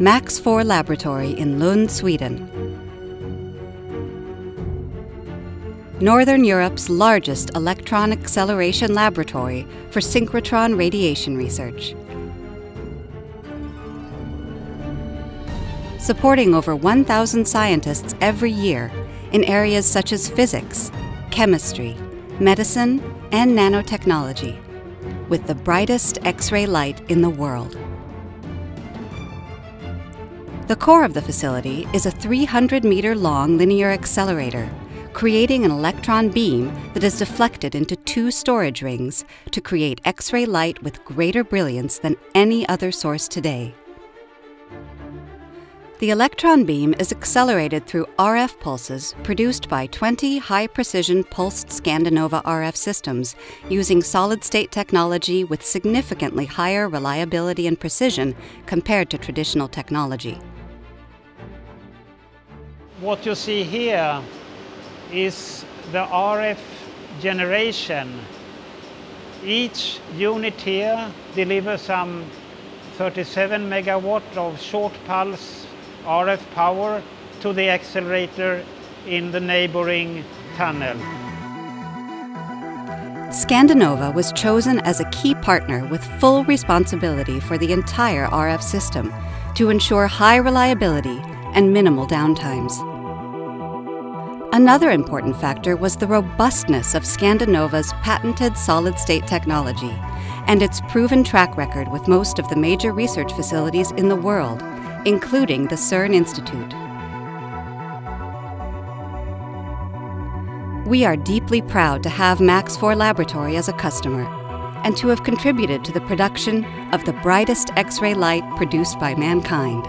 Max 4 Laboratory in Lund, Sweden. Northern Europe's largest electron acceleration laboratory for synchrotron radiation research. Supporting over 1,000 scientists every year in areas such as physics, chemistry, medicine, and nanotechnology, with the brightest X ray light in the world. The core of the facility is a 300 meter long linear accelerator, creating an electron beam that is deflected into two storage rings to create X ray light with greater brilliance than any other source today. The electron beam is accelerated through RF pulses produced by 20 high precision pulsed Scandinova RF systems using solid state technology with significantly higher reliability and precision compared to traditional technology. What you see here is the RF generation. Each unit here delivers some 37 megawatt of short pulse RF power to the accelerator in the neighboring tunnel. Scandinova was chosen as a key partner with full responsibility for the entire RF system to ensure high reliability and minimal downtimes. Another important factor was the robustness of Scandinova's patented solid state technology and its proven track record with most of the major research facilities in the world, including the CERN Institute. We are deeply proud to have Max 4 Laboratory as a customer and to have contributed to the production of the brightest X ray light produced by mankind.